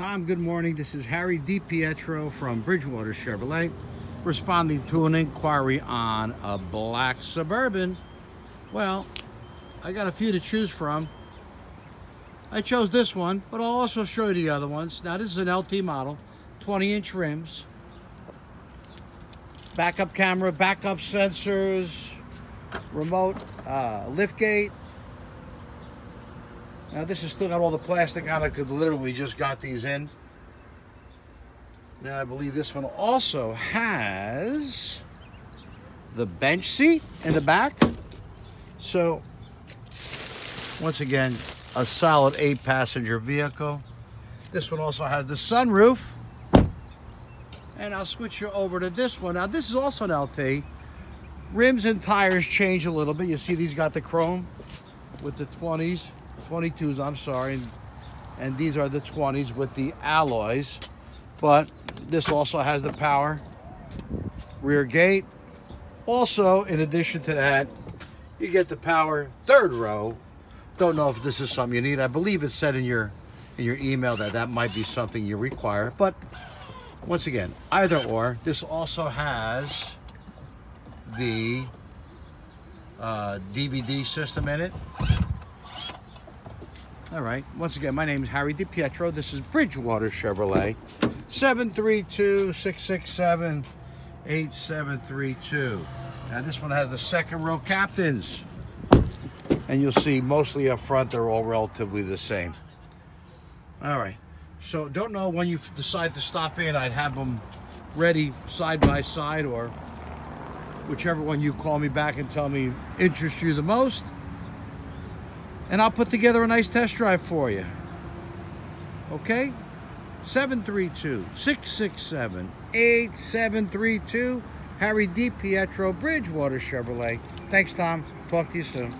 Tom, good morning. This is Harry DiPietro from Bridgewater Chevrolet, responding to an inquiry on a black Suburban. Well, I got a few to choose from. I chose this one, but I'll also show you the other ones. Now, this is an LT model, 20-inch rims, backup camera, backup sensors, remote uh, lift gate, now this has still got all the plastic on it because literally just got these in. Now I believe this one also has the bench seat in the back. So once again, a solid eight passenger vehicle. This one also has the sunroof. And I'll switch you over to this one. Now this is also an LT. Rims and tires change a little bit. You see these got the chrome with the 20s. 22s, I'm sorry. And, and these are the 20s with the alloys. But this also has the power rear gate. Also, in addition to that, you get the power third row. Don't know if this is something you need. I believe it said in your in your email that that might be something you require. But once again, either or. This also has the uh, DVD system in it. All right. Once again, my name is Harry DiPietro. This is Bridgewater Chevrolet. 732-667-8732. Now this one has the second row captains. And you'll see mostly up front, they're all relatively the same. All right. So don't know when you decide to stop in. I'd have them ready side by side or whichever one you call me back and tell me interests you the most and I'll put together a nice test drive for you. Okay? 732-667-8732. Harry DiPietro, Bridgewater Chevrolet. Thanks, Tom. Talk to you soon.